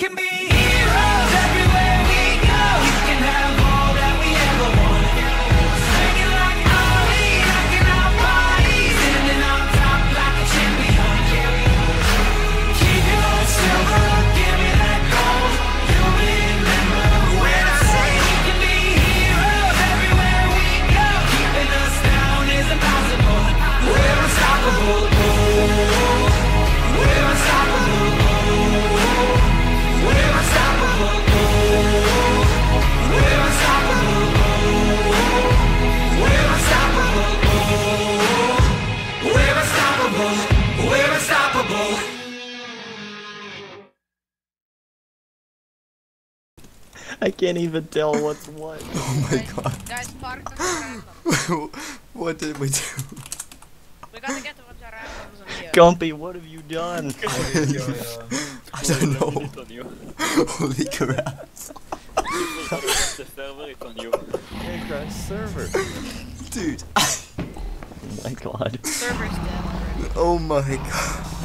can be. I can't even tell what's what. Oh my god. what did we do? We gotta get randoms here. Gumpy, what have you done? I don't know. Holy crap. server. Hey, crash server. Dude. oh my god. Server's dead already. Oh my god.